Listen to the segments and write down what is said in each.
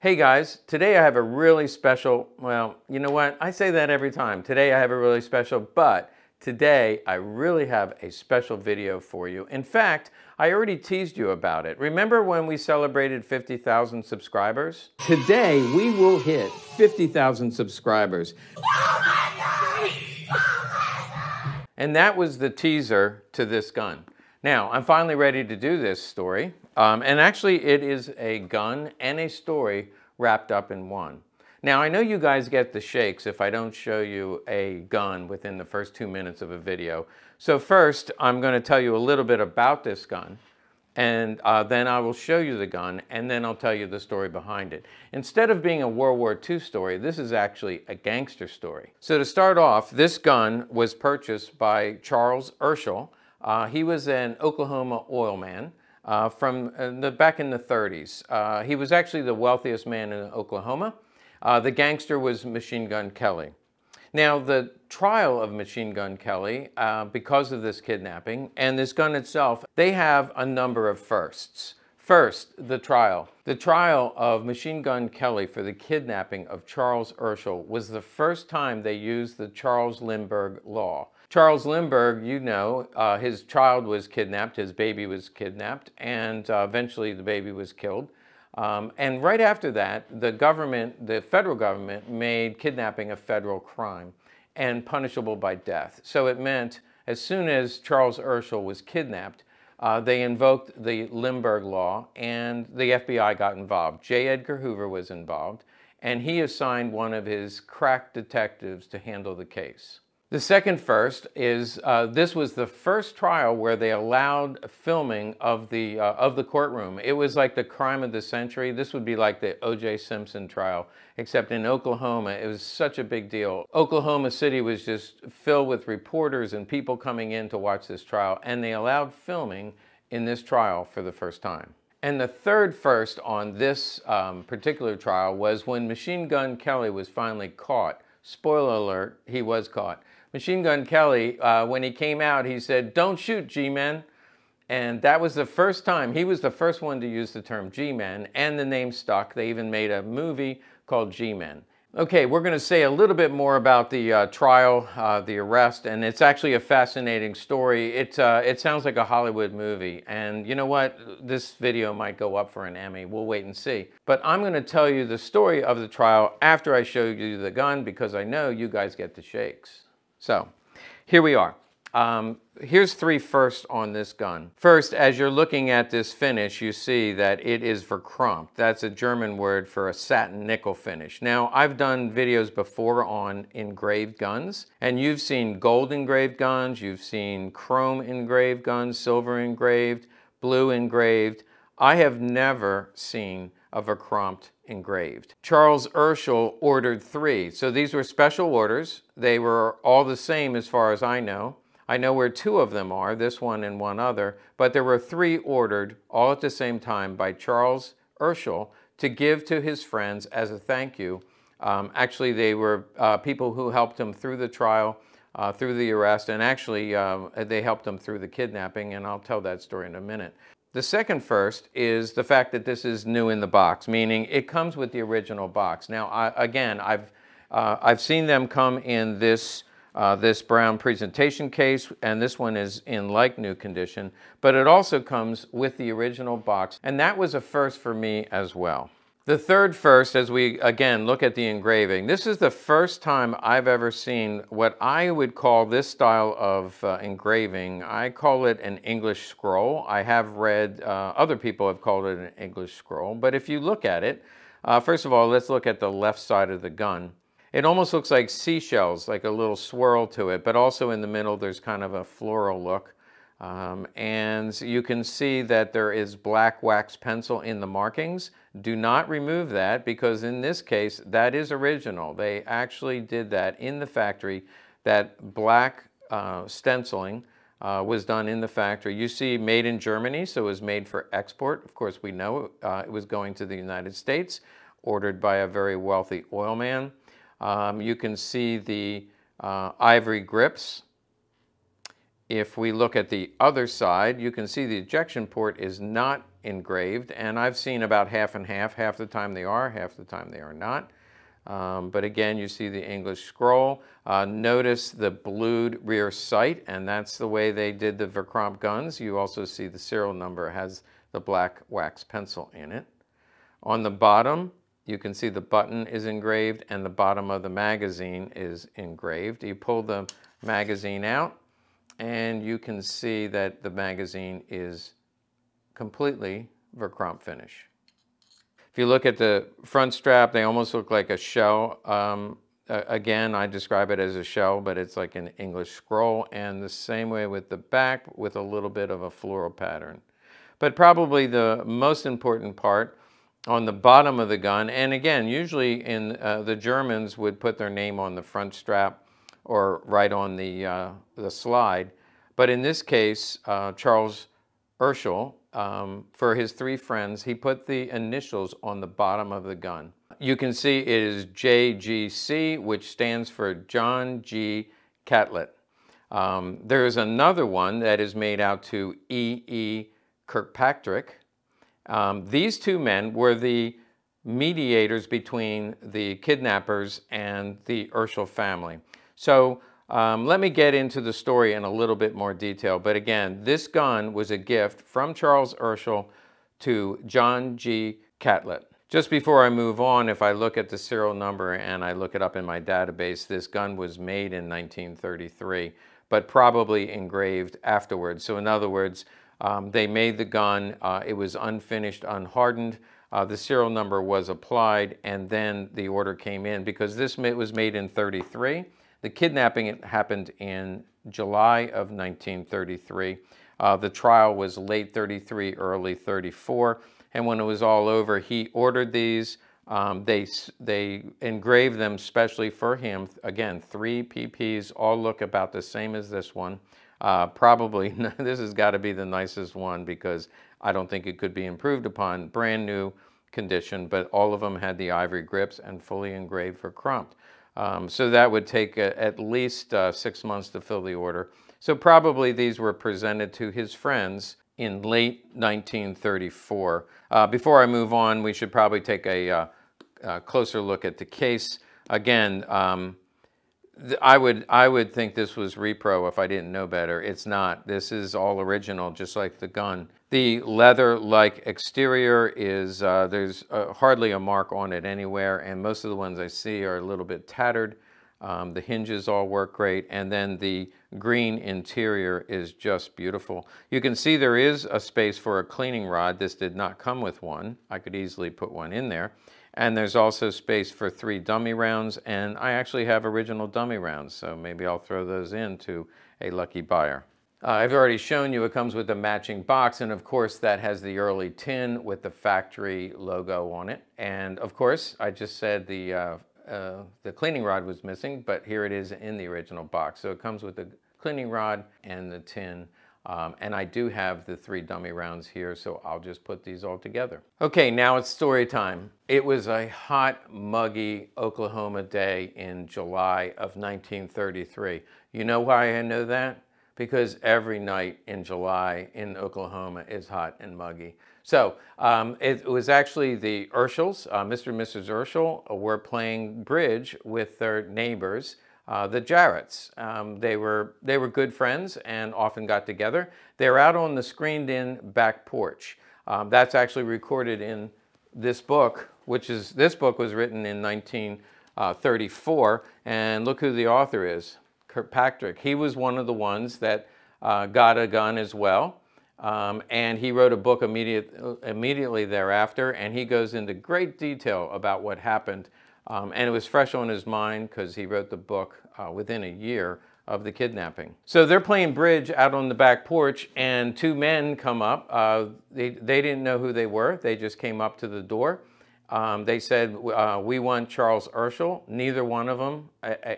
Hey guys, today I have a really special, well, you know what? I say that every time. Today I have a really special, but today I really have a special video for you. In fact, I already teased you about it. Remember when we celebrated 50,000 subscribers? Today we will hit 50,000 subscribers. And that was the teaser to this gun. Now, I'm finally ready to do this story. Um, and actually, it is a gun and a story wrapped up in one. Now, I know you guys get the shakes if I don't show you a gun within the first two minutes of a video. So first, I'm going to tell you a little bit about this gun. And uh, then I will show you the gun, and then I'll tell you the story behind it. Instead of being a World War II story, this is actually a gangster story. So to start off, this gun was purchased by Charles Urschel. Uh, he was an Oklahoma oil man uh, from uh, the, back in the 30s. Uh, he was actually the wealthiest man in Oklahoma. Uh, the gangster was Machine Gun Kelly. Now, the trial of Machine Gun Kelly, uh, because of this kidnapping and this gun itself, they have a number of firsts. First, the trial. The trial of Machine Gun Kelly for the kidnapping of Charles Urschel was the first time they used the Charles Lindbergh law. Charles Lindbergh, you know, uh, his child was kidnapped, his baby was kidnapped, and uh, eventually the baby was killed. Um, and right after that, the government, the federal government, made kidnapping a federal crime and punishable by death. So it meant as soon as Charles Urschel was kidnapped, uh, they invoked the Lindbergh Law and the FBI got involved. J. Edgar Hoover was involved, and he assigned one of his crack detectives to handle the case. The second first is uh, this was the first trial where they allowed filming of the, uh, of the courtroom. It was like the crime of the century. This would be like the O.J. Simpson trial, except in Oklahoma, it was such a big deal. Oklahoma City was just filled with reporters and people coming in to watch this trial, and they allowed filming in this trial for the first time. And the third first on this um, particular trial was when Machine Gun Kelly was finally caught. Spoiler alert, he was caught. Machine Gun Kelly, uh, when he came out, he said, don't shoot G-Men. And that was the first time, he was the first one to use the term G-Men, and the name stuck. They even made a movie called G-Men. Okay, we're going to say a little bit more about the uh, trial, uh, the arrest, and it's actually a fascinating story. It, uh, it sounds like a Hollywood movie, and you know what? This video might go up for an Emmy. We'll wait and see. But I'm going to tell you the story of the trial after I show you the gun because I know you guys get the shakes. So here we are. Um, here's three first on this gun. First, as you're looking at this finish, you see that it is verchromt. That's a German word for a satin nickel finish. Now, I've done videos before on engraved guns, and you've seen gold engraved guns, you've seen chrome engraved guns, silver engraved, blue engraved. I have never seen a verchromt engraved. Charles Urschel ordered three. So these were special orders. They were all the same as far as I know. I know where two of them are, this one and one other, but there were three ordered all at the same time by Charles Urschel to give to his friends as a thank you. Um, actually, they were uh, people who helped him through the trial, uh, through the arrest, and actually uh, they helped him through the kidnapping, and I'll tell that story in a minute. The second first is the fact that this is new in the box, meaning it comes with the original box. Now, I, again, I've, uh, I've seen them come in this, uh, this brown presentation case, and this one is in like new condition, but it also comes with the original box, and that was a first for me as well. The third first, as we again look at the engraving, this is the first time I've ever seen what I would call this style of uh, engraving. I call it an English scroll. I have read, uh, other people have called it an English scroll, but if you look at it, uh, first of all, let's look at the left side of the gun. It almost looks like seashells, like a little swirl to it, but also in the middle there's kind of a floral look. Um, and you can see that there is black wax pencil in the markings. Do not remove that because in this case, that is original. They actually did that in the factory. That black uh, stenciling uh, was done in the factory. You see made in Germany, so it was made for export. Of course, we know uh, it was going to the United States, ordered by a very wealthy oil man. Um, you can see the uh, ivory grips if we look at the other side, you can see the ejection port is not engraved, and I've seen about half and half. Half the time they are, half the time they are not. Um, but again, you see the English scroll. Uh, notice the blued rear sight, and that's the way they did the Verchromt guns. You also see the serial number has the black wax pencil in it. On the bottom, you can see the button is engraved and the bottom of the magazine is engraved. You pull the magazine out and you can see that the magazine is completely Verchromt finish. If you look at the front strap, they almost look like a shell. Um, again, I describe it as a shell, but it's like an English scroll. And the same way with the back with a little bit of a floral pattern. But probably the most important part on the bottom of the gun, and again, usually in uh, the Germans would put their name on the front strap or right on the, uh, the slide. But in this case, uh, Charles Urschel, um, for his three friends, he put the initials on the bottom of the gun. You can see it is JGC, which stands for John G. Catlett. Um, there is another one that is made out to E.E. E. Kirkpatrick. Um, these two men were the mediators between the kidnappers and the Urschel family. So um, let me get into the story in a little bit more detail. But again, this gun was a gift from Charles Urschel to John G. Catlett. Just before I move on, if I look at the serial number and I look it up in my database, this gun was made in 1933, but probably engraved afterwards. So in other words, um, they made the gun, uh, it was unfinished, unhardened. Uh, the serial number was applied and then the order came in because this was made in 33. The kidnapping happened in July of 1933. Uh, the trial was late 33, early 34. And when it was all over, he ordered these. Um, they, they engraved them specially for him. Again, three PPs, all look about the same as this one. Uh, probably, this has got to be the nicest one because I don't think it could be improved upon. Brand new condition, but all of them had the ivory grips and fully engraved Verchromt. Um, so that would take a, at least uh, six months to fill the order. So probably these were presented to his friends in late 1934. Uh, before I move on, we should probably take a, uh, a closer look at the case. Again, um, I would I would think this was repro if I didn't know better. It's not. This is all original, just like the gun. The leather-like exterior is uh, there's uh, hardly a mark on it anywhere, and most of the ones I see are a little bit tattered. Um, the hinges all work great, and then the green interior is just beautiful. You can see there is a space for a cleaning rod. This did not come with one. I could easily put one in there. And there's also space for three dummy rounds, and I actually have original dummy rounds, so maybe I'll throw those in to a lucky buyer. Uh, I've already shown you it comes with a matching box, and of course that has the early tin with the factory logo on it. And of course, I just said the, uh, uh, the cleaning rod was missing, but here it is in the original box. So it comes with the cleaning rod and the tin um, and I do have the three dummy rounds here, so I'll just put these all together. Okay, now it's story time. It was a hot, muggy Oklahoma day in July of 1933. You know why I know that? Because every night in July in Oklahoma is hot and muggy. So um, it was actually the Urschels, uh, Mr. and Mrs. Urschel were playing bridge with their neighbors uh, the Jarretts. Um, they, were, they were good friends and often got together. They were out on the screened-in back porch. Um, that's actually recorded in this book, which is, this book was written in 1934, and look who the author is, Kirkpatrick. He was one of the ones that uh, got a gun as well. Um, and he wrote a book immediate, immediately thereafter, and he goes into great detail about what happened um, and it was fresh on his mind because he wrote the book uh, within a year of the kidnapping. So they're playing bridge out on the back porch and two men come up. Uh, they, they didn't know who they were. They just came up to the door. Um, they said, uh, we want Charles Urschel. Neither one of them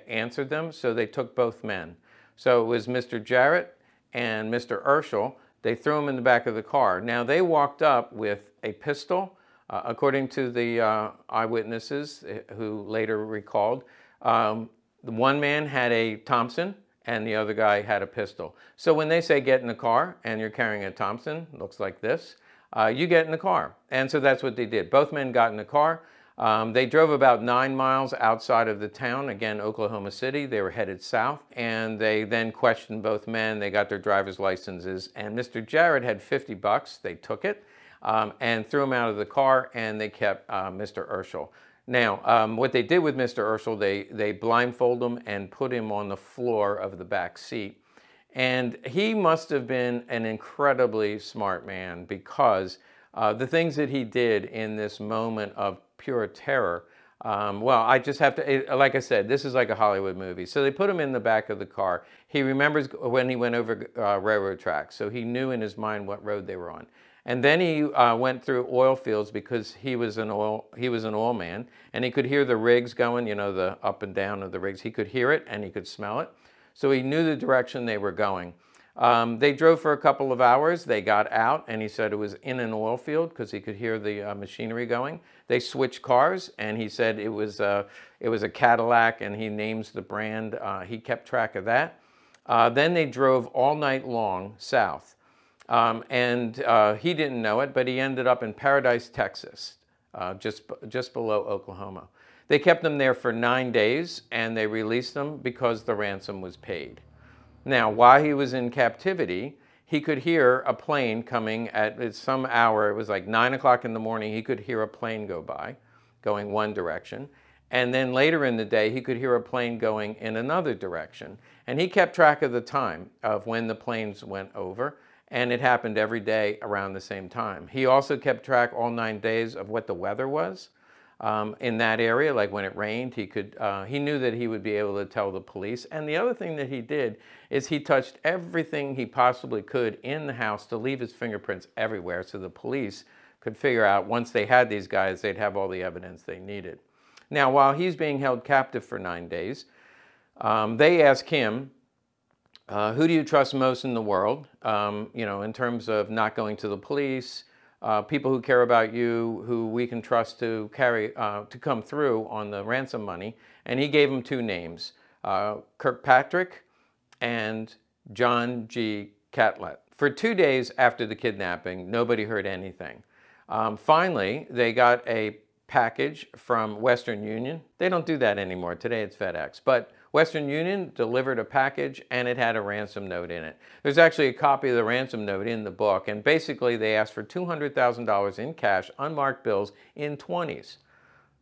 answered them, so they took both men. So it was Mr. Jarrett and Mr. Urschel. They threw them in the back of the car. Now they walked up with a pistol uh, according to the uh, eyewitnesses eh, who later recalled, um, one man had a Thompson and the other guy had a pistol. So when they say get in the car and you're carrying a Thompson, looks like this, uh, you get in the car. And so that's what they did. Both men got in the car. Um, they drove about nine miles outside of the town, again, Oklahoma City. They were headed south, and they then questioned both men. They got their driver's licenses, and Mr. Jarrett had 50 bucks. They took it um, and threw him out of the car, and they kept uh, Mr. Urschel. Now, um, what they did with Mr. Urschel, they, they blindfolded him and put him on the floor of the back seat. And he must have been an incredibly smart man because uh, the things that he did in this moment of pure terror. Um, well, I just have to, like I said, this is like a Hollywood movie. So they put him in the back of the car. He remembers when he went over uh, railroad tracks, so he knew in his mind what road they were on. And then he uh, went through oil fields because he was an oil he was an oil man, and he could hear the rigs going, you know, the up and down of the rigs. He could hear it and he could smell it, so he knew the direction they were going. Um, they drove for a couple of hours. They got out, and he said it was in an oil field because he could hear the uh, machinery going. They switched cars, and he said it was, uh, it was a Cadillac, and he names the brand. Uh, he kept track of that. Uh, then they drove all night long south. Um, and uh, he didn't know it, but he ended up in Paradise, Texas, uh, just, just below Oklahoma. They kept them there for nine days, and they released them because the ransom was paid. Now, while he was in captivity, he could hear a plane coming at some hour. It was like 9 o'clock in the morning. He could hear a plane go by, going one direction. And then later in the day, he could hear a plane going in another direction. And he kept track of the time of when the planes went over. And it happened every day around the same time. He also kept track all nine days of what the weather was um, in that area, like when it rained, he could, uh, he knew that he would be able to tell the police. And the other thing that he did is he touched everything he possibly could in the house to leave his fingerprints everywhere so the police could figure out once they had these guys, they'd have all the evidence they needed. Now, while he's being held captive for nine days, um, they ask him, uh, who do you trust most in the world, um, you know, in terms of not going to the police, uh, people who care about you, who we can trust to carry, uh, to come through on the ransom money. And he gave them two names, uh, Kirkpatrick and John G. Catlett. For two days after the kidnapping, nobody heard anything. Um, finally, they got a package from Western Union. They don't do that anymore. Today it's FedEx. But Western Union delivered a package and it had a ransom note in it. There's actually a copy of the ransom note in the book and basically they asked for $200,000 in cash, unmarked bills in 20s.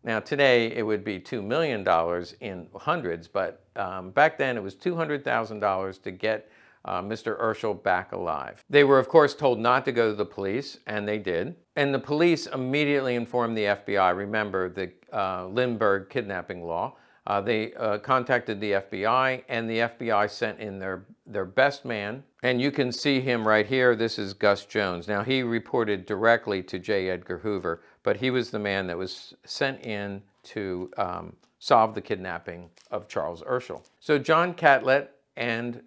Now today it would be $2 million in hundreds, but um, back then it was $200,000 to get uh, Mr. Urschel back alive. They were of course told not to go to the police and they did. And the police immediately informed the FBI, remember the uh, Lindbergh kidnapping law, uh, they uh, contacted the FBI and the FBI sent in their, their best man. And you can see him right here. This is Gus Jones. Now he reported directly to J. Edgar Hoover, but he was the man that was sent in to um, solve the kidnapping of Charles Urschel. So John Catlett and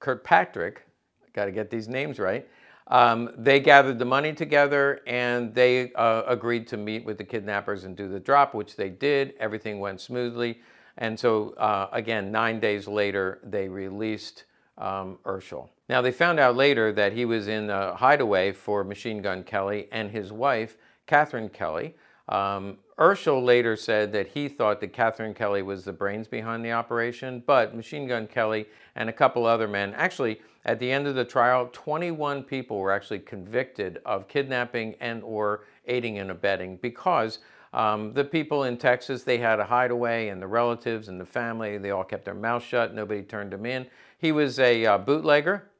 Kirkpatrick, got to get these names right, um, they gathered the money together and they uh, agreed to meet with the kidnappers and do the drop, which they did. Everything went smoothly. And so, uh, again, nine days later, they released um, Urschel. Now, they found out later that he was in a hideaway for Machine Gun Kelly and his wife, Kathryn Kelly. Um, Urschel later said that he thought that Kathryn Kelly was the brains behind the operation, but Machine Gun Kelly and a couple other men, actually, at the end of the trial, 21 people were actually convicted of kidnapping and or aiding and abetting because um, the people in Texas, they had a hideaway, and the relatives and the family, they all kept their mouth shut. Nobody turned him in. He was a uh, bootlegger,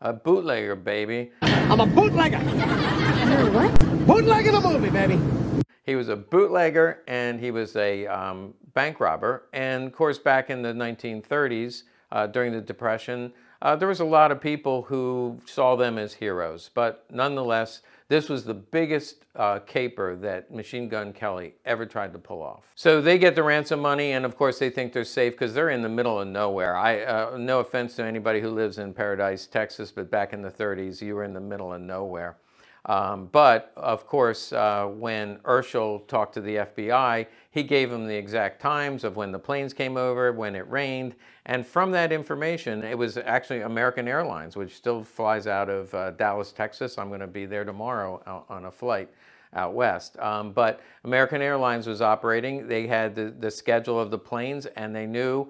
a bootlegger, baby. I'm a bootlegger. what? Bootlegger the movie, baby. He was a bootlegger, and he was a um, bank robber. And of course, back in the 1930s, uh, during the Depression, uh, there was a lot of people who saw them as heroes. But nonetheless, this was the biggest uh, caper that Machine Gun Kelly ever tried to pull off. So they get the ransom money, and of course they think they're safe because they're in the middle of nowhere. I, uh, no offense to anybody who lives in Paradise, Texas, but back in the 30s, you were in the middle of nowhere. Um, but of course, uh, when Urschel talked to the FBI, he gave him the exact times of when the planes came over, when it rained, and from that information, it was actually American Airlines, which still flies out of uh, Dallas, Texas. I'm going to be there tomorrow on a flight out west. Um, but American Airlines was operating. They had the, the schedule of the planes, and they knew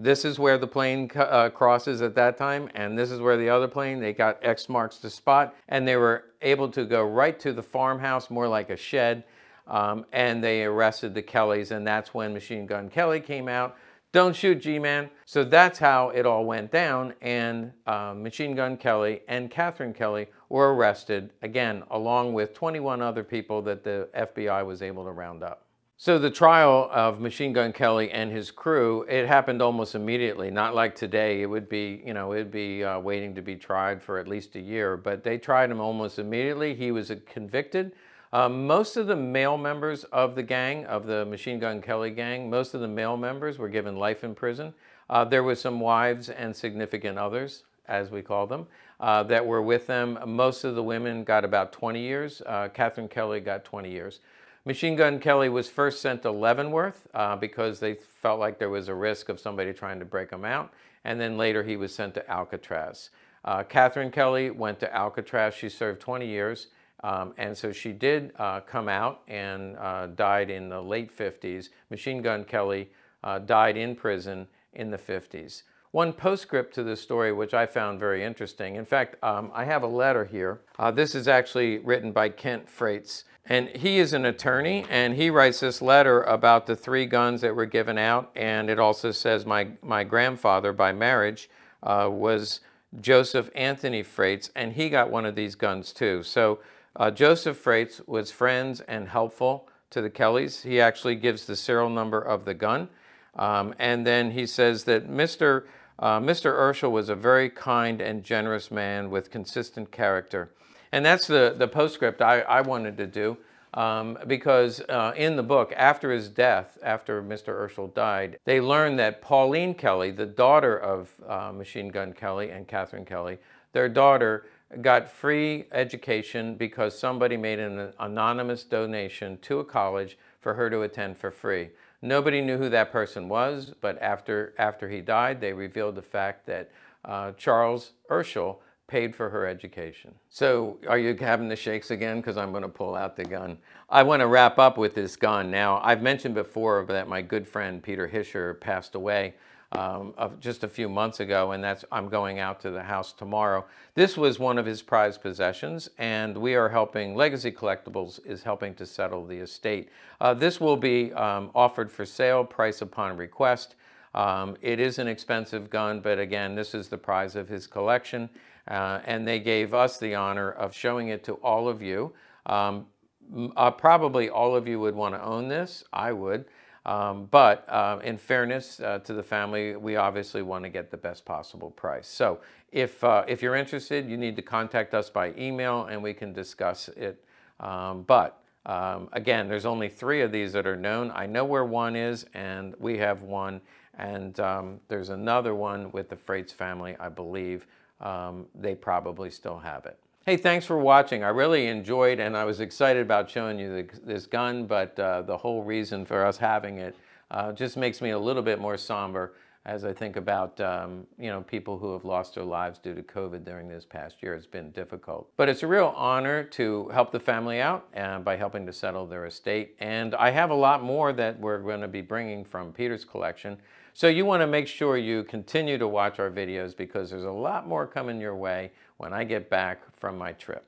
this is where the plane uh, crosses at that time, and this is where the other plane, they got X marks the spot, and they were able to go right to the farmhouse, more like a shed, um, and they arrested the Kellys, and that's when Machine Gun Kelly came out. Don't shoot, G-Man. So that's how it all went down, and um, Machine Gun Kelly and Kathryn Kelly were arrested, again, along with 21 other people that the FBI was able to round up. So the trial of Machine Gun Kelly and his crew, it happened almost immediately. Not like today, it would be, you know, it'd be uh, waiting to be tried for at least a year. But they tried him almost immediately. He was convicted. Um, most of the male members of the gang, of the Machine Gun Kelly gang, most of the male members were given life in prison. Uh, there were some wives and significant others, as we call them, uh, that were with them. Most of the women got about 20 years. Uh, Kathryn Kelly got 20 years. Machine Gun Kelly was first sent to Leavenworth uh, because they felt like there was a risk of somebody trying to break him out. And then later he was sent to Alcatraz. Uh, Kathryn Kelly went to Alcatraz. She served 20 years. Um, and so she did uh, come out and uh, died in the late 50s. Machine Gun Kelly uh, died in prison in the 50s. One postscript to this story, which I found very interesting. In fact, um, I have a letter here. Uh, this is actually written by Kent Frates. And he is an attorney, and he writes this letter about the three guns that were given out. And it also says my, my grandfather, by marriage, uh, was Joseph Anthony Frates, and he got one of these guns too. So uh, Joseph Frates was friends and helpful to the Kellys. He actually gives the serial number of the gun. Um, and then he says that Mr. Uh, Mr. Urschel was a very kind and generous man with consistent character. And that's the, the postscript I, I wanted to do um, because uh, in the book, after his death, after Mr. Urschel died, they learned that Pauline Kelly, the daughter of uh, Machine Gun Kelly and Kathryn Kelly, their daughter got free education because somebody made an anonymous donation to a college for her to attend for free. Nobody knew who that person was, but after, after he died, they revealed the fact that uh, Charles Urschel paid for her education. So are you having the shakes again? Because I'm going to pull out the gun. I want to wrap up with this gun. Now, I've mentioned before that my good friend Peter Hischer passed away um, just a few months ago, and that's I'm going out to the house tomorrow. This was one of his prized possessions, and we are helping, Legacy Collectibles is helping to settle the estate. Uh, this will be um, offered for sale, price upon request. Um, it is an expensive gun, but again, this is the prize of his collection. Uh, and they gave us the honor of showing it to all of you. Um, uh, probably all of you would want to own this. I would. Um, but uh, in fairness uh, to the family, we obviously want to get the best possible price. So if, uh, if you're interested, you need to contact us by email and we can discuss it. Um, but um, again, there's only three of these that are known. I know where one is and we have one. And um, there's another one with the Frates family, I believe um, they probably still have it. Hey, thanks for watching. I really enjoyed and I was excited about showing you the, this gun, but uh, the whole reason for us having it uh, just makes me a little bit more somber as I think about um, you know people who have lost their lives due to COVID during this past year. It's been difficult, but it's a real honor to help the family out uh, by helping to settle their estate. And I have a lot more that we're going to be bringing from Peter's collection. So you want to make sure you continue to watch our videos because there's a lot more coming your way when I get back from my trip.